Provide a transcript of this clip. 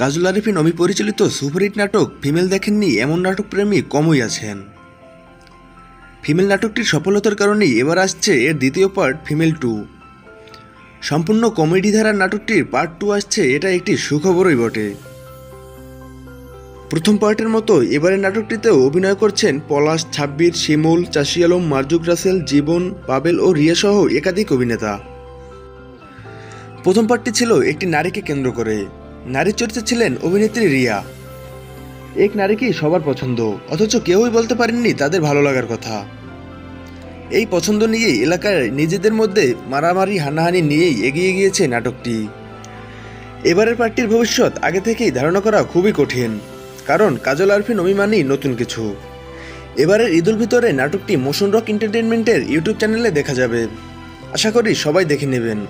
কাজল আরিফিন অমি পরিচালিত সুপারহিট নাটক ফিমেল দেখেননি এমন নাটক প্রেমী কমই আছেন। ফিমেল নাটকটির সফলতার কারণেই এবার আসছে এর দ্বিতীয় পার্ট, ফিমেল টু। সম্পূর্ণ কমেডি ধারার নাটকটির পার্ট টু আসছে, এটা একটি সুখবরই বটে। প্রথম পার্টের মতো এবারের নাটকটিতেও অভিনয় করছেন পলাশ, ছাব্বির, শিমুল, চাষি আলম, মার্জুক রাসেল, জীবন, পাবেল ও রিয়া সহ একাধিক অভিনেতা। প্রথম পার্টটি ছিল একটি নারীকে কেন্দ্র করে। নারীর চরিত্রে ছিলেন অভিনেত্রী রিয়া। এক নারীকেই সবার পছন্দ? অথচ কেউই বলতে পারেননি তাদের ভালো লাগার কথা। এই পছন্দ নিয়েই এলাকার নিজেদের মধ্যে মারামারি, হানাহানি নিয়েই এগিয়ে গিয়েছে নাটকটি। এবারের পার্টির ভবিষ্যৎ আগে থেকেই ধারণা করা খুবই কঠিন, কারণ কাজল আরফিন অভিমানই নতুন কিছু। এবারের ঈদুল ভিতরে নাটকটি মোশন রক এন্টারটেনমেন্টের ইউটিউব চ্যানেলে দেখা যাবে। আশা করি সবাই দেখে নেবেন।